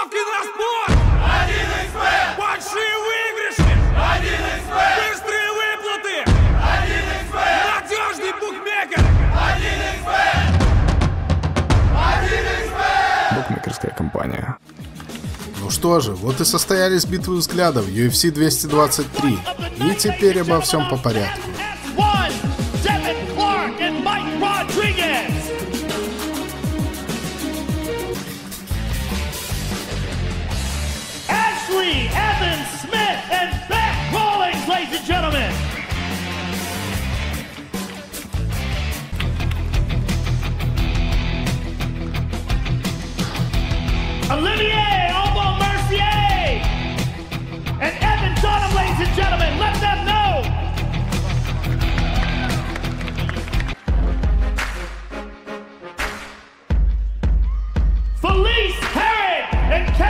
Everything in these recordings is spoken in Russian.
Ставки на спорт! 1xbet! Большие выигрыши! 1xbet! Быстрые выплаты! 1xbet! Надежный букмекер! 1xbet! Букмекерская компания. Ну что же, вот и состоялись битвы взглядов UFC 223. И теперь обо всем по порядку. One, ladies and gentlemen. Olivier Albo Mercier and Evan Dunham, ladies and gentlemen. Let them know Felice Herod and Carolina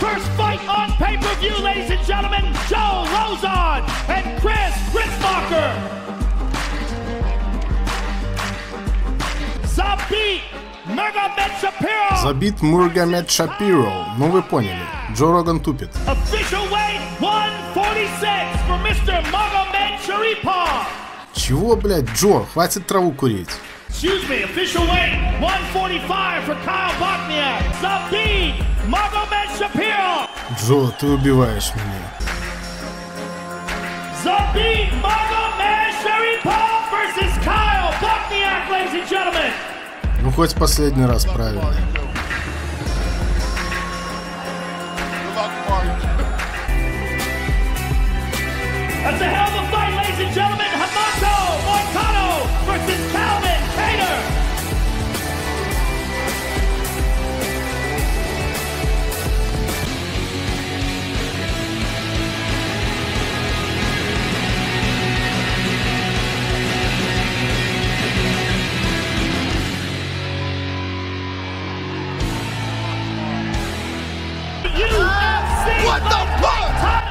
First fight on pay-per-view, ladies and gentlemen, Joe Lozon and Chris Ritzmacher. Zabit Megamed Shapiro. Забит Мургамед Шапиро. Ну вы поняли. Джо Роган тупит. Official weight 146 for Mr. Magomed Sharipov. Чего, блядь, Джо? Хватит траву курить. Excuse me, official weight 145 for Kyle Botniak. Zabid Magomed Shapiro. Джо, ты убиваешь меня. Zabid Magomed Sharipov versus Kyle Botniak, ladies and gentlemen. Ну хоть последний раз правильно. That's a hell of a fight, ladies and gentlemen.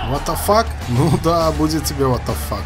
What the fuck? Ну да, будет тебе what the fuck.